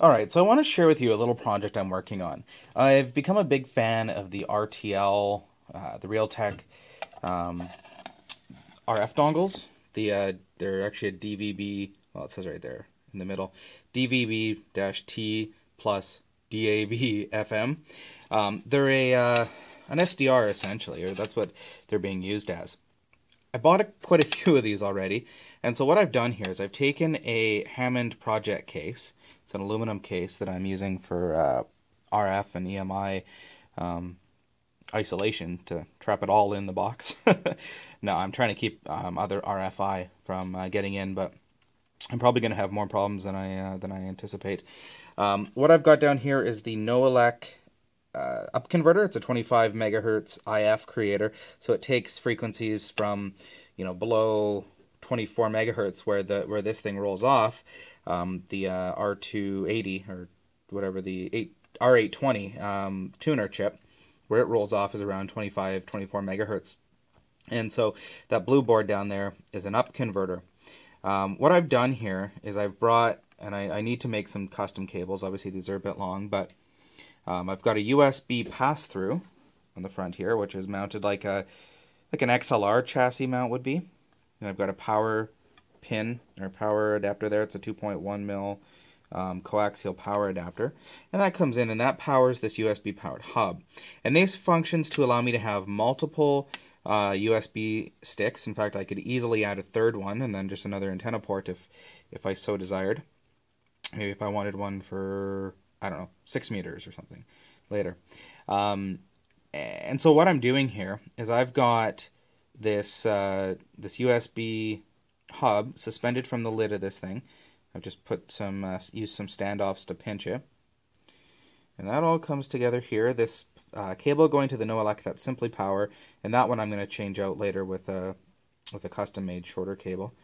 All right, so I want to share with you a little project I'm working on. I've become a big fan of the RTL, uh, the Realtek um, RF dongles. The uh, they're actually a DVB. Well, it says right there in the middle, DVB-T plus DAB FM. Um, they're a uh, an SDR essentially, or that's what they're being used as. I bought a, quite a few of these already, and so what I've done here is I've taken a Hammond project case. It's an aluminum case that I'm using for uh, RF and EMI um, isolation to trap it all in the box. no, I'm trying to keep um, other RFI from uh, getting in, but I'm probably going to have more problems than I uh, than I anticipate. Um, what I've got down here is the NooElec uh, up converter. It's a 25 megahertz IF creator, so it takes frequencies from you know below 24 megahertz where the where this thing rolls off. Um, the uh, R280 or whatever the 8 R820 um, tuner chip, where it rolls off is around 25 24 megahertz. And so that blue board down there is an up converter. Um, what I've done here is I've brought, and I, I, need to make some custom cables. Obviously, these are a bit long, but um, I've got a USB pass-through on the front here, which is mounted like a like an XLR chassis mount would be. And I've got a power pin or power adapter there. It's a 2.1 mil um, coaxial power adapter. And that comes in and that powers this USB powered hub. And this functions to allow me to have multiple uh, USB sticks. In fact, I could easily add a third one and then just another antenna port if, if I so desired. Maybe if I wanted one for, I don't know, six meters or something later. Um, and so what I'm doing here is I've got this uh, this USB hub suspended from the lid of this thing. I've just put some uh, used some standoffs to pinch it, and that all comes together here. This uh, cable going to the NooElec that's simply power, and that one I'm going to change out later with a with a custom made shorter cable.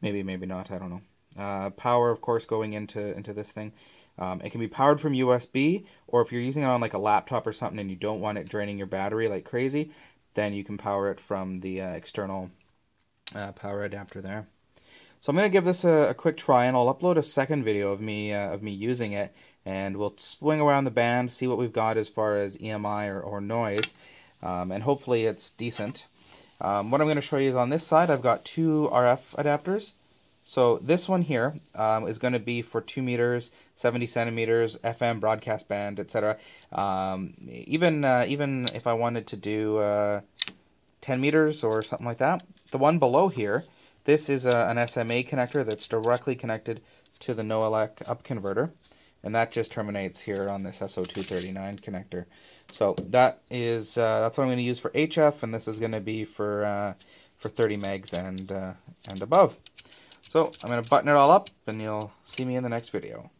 Maybe, maybe not. I don't know. Uh, power, of course, going into into this thing. Um, it can be powered from USB, or if you're using it on like a laptop or something and you don't want it draining your battery like crazy, then you can power it from the uh, external uh, power adapter there. So I'm going to give this a, a, quick try, and I'll upload a second video of me uh, of me using it, and we'll swing around the band, see what we've got as far as EMI or, or noise, um, and hopefully it's decent. Um, what I'm going to show you is on this side, I've got two RF adapters. So this one here um, is going to be for 2 meters, 70 centimeters, FM, broadcast band, etc. Um, even uh, even if I wanted to do uh, 10 meters or something like that. The one below here, this is a, an SMA connector that's directly connected to the NooElec up converter. And that just terminates here on this SO239 connector. So that is uh, that's what I'm going to use for HF, and this is going to be for uh, for 30 megs and uh, and above. So I'm going to button it all up and you'll see me in the next video.